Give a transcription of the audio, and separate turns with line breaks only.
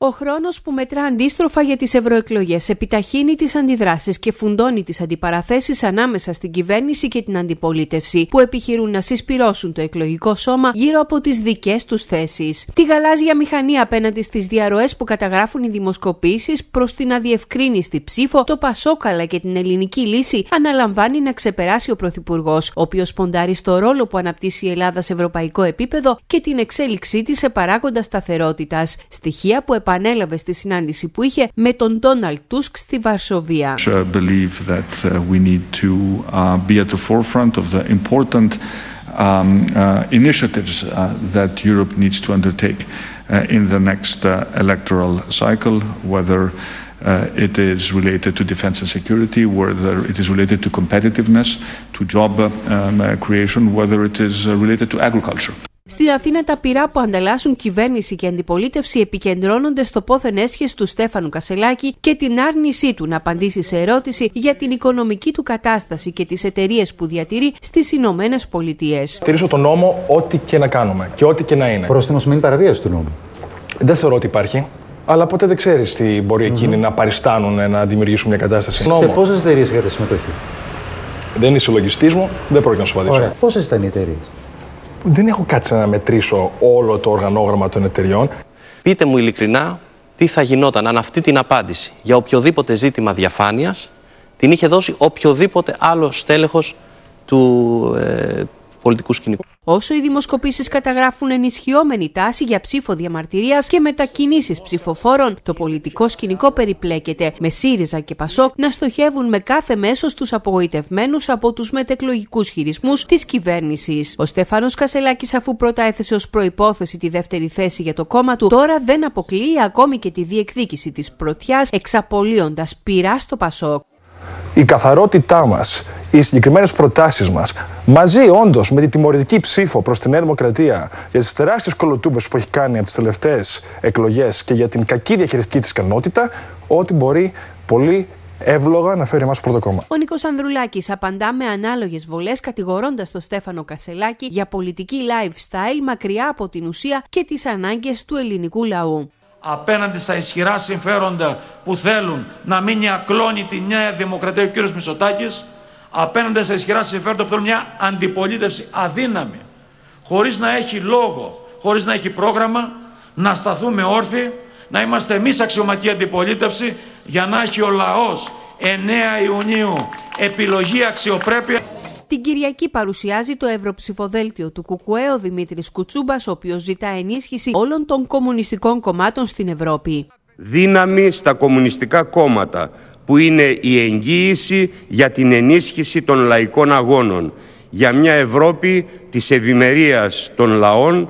Ο χρόνος που μετρά αντίστροφα για τις ευρωεκλογές επιταχύνει τις αντιδράσεις και φουντώνει τις αντιπαραθέσεις ανάμεσα στην κυβέρνηση και την αντιπολίτευση, που επιχειρούν να συσπυρώσουν το εκλογικό σώμα γύρω από τις δικές τους θέσεις. Τη γαλάζια μηχανή απέναντι στις διαρροές που καταγράφουν οι δημοσκοπήσεις προς την αδιευκρίνηστη ψήφο, το Πασόκαλα και την ελληνική λύση αναλαμβάνει να ξεπεράσει ο Πρωθυπουργός, ο οποίος ποντάρει στο ρόλο που αναπτύσσει η Ελλάδα σε ευρωπαϊκό επίπεδο και την εξέλιξή της σε παράγοντα σταθερότητας. Στοιχεία που επανέλαβε στη συνάντηση που είχε με τον Ντόναλτ Τούσκ στη Βαρσοβία.
Um, uh, initiatives uh, that Europe needs to undertake uh, in the next uh, electoral cycle, whether uh, it is related to defense and security, whether it is related to competitiveness, to job um, creation, whether it is related to agriculture.
Στην Αθήνα, τα πειρά που ανταλλάσσουν κυβέρνηση και αντιπολίτευση επικεντρώνονται στο πόθεν έσχες του Στέφανου Κασελάκη και την άρνησή του να απαντήσει σε ερώτηση για την οικονομική του κατάσταση και τις εταιρείες που διατηρεί στις Ηνωμένες Πολιτείες.
Τηρήσω τον νόμο ό,τι και να κάνουμε και ό,τι και να είναι.
Πρόστιμος σημαίνει παραβίαση του νόμου.
Δεν θεωρώ ότι υπάρχει. Αλλά ποτέ δεν ξέρεις τι μπορεί εκείνοι mm-hmm. να παριστάνουν να δημιουργήσουν μια κατάσταση.
Σε πόσες εταιρείες είχατε συμμετοχή;
Δεν είσαι λογιστή μου, δεν πρόκειται να σου απαντήσω.
Πόσες ήταν οι εταιρείες;
Δεν έχω κάτσει να μετρήσω όλο το οργανόγραμμα των εταιριών.
Πείτε μου ειλικρινά τι θα γινόταν αν αυτή την απάντηση για οποιοδήποτε ζήτημα διαφάνειας την είχε δώσει οποιοδήποτε άλλο στέλεχος του ε, πολιτικού σκηνικού.
Όσο οι δημοσκοπήσεις καταγράφουν ενισχυόμενη τάση για ψήφο διαμαρτυρίας και μετακινήσεις ψηφοφόρων, το πολιτικό σκηνικό περιπλέκεται, με ΣΥΡΙΖΑ και ΠΑΣΟΚ να στοχεύουν με κάθε μέσο στους απογοητευμένους από τους μετεκλογικούς χειρισμούς της κυβέρνησης. Ο Στέφανος Κασελάκης, αφού πρώτα έθεσε ως προπόθεση τη δεύτερη θέση για το κόμμα του, τώρα δεν αποκλείει ακόμη και τη διεκδίκηση της πρωτιάς, εξαπολύοντας πειρά στο ΠΑΣΟΚ
η καθαρότητά μας, οι συγκεκριμένες προτάσεις μας, μαζί όντως με τη τιμωρητική ψήφο προς τη Νέα Δημοκρατία για τις τεράστιες κολοτούμπες που έχει κάνει από τις τελευταίες εκλογές και για την κακή διαχειριστική της ικανότητα, ό,τι μπορεί πολύ εύλογα να φέρει εμάς το πρώτο κόμμα.
Ο Νίκος Ανδρουλάκης απαντά με ανάλογες βολές, κατηγορώντας τον Στέφανο Κασελάκη για πολιτική lifestyle μακριά από την ουσία και τις ανάγκες του ελληνικού λαού
απέναντι στα ισχυρά συμφέροντα που θέλουν να μείνει ακλόνητη η Νέα Δημοκρατία ο κύριος Μητσοτάκης, απέναντι στα ισχυρά συμφέροντα που θέλουν μια αντιπολίτευση αδύναμη, χωρίς να έχει λόγο, χωρίς να έχει πρόγραμμα, να σταθούμε όρθιοι, να είμαστε εμείς αξιωματική αντιπολίτευση για να έχει ο λαός 9 Ιουνίου επιλογή αξιοπρέπεια.
Την Κυριακή παρουσιάζει το Ευρωψηφοδέλτιο του Κουκουέ ο Δημήτρης Κουτσούμπας, ο οποίος ζητά ενίσχυση όλων των κομμουνιστικών κομμάτων στην Ευρώπη.
Δύναμη στα κομμουνιστικά κόμματα, που είναι η εγγύηση για την ενίσχυση των λαϊκών αγώνων, για μια Ευρώπη της ευημερίας των λαών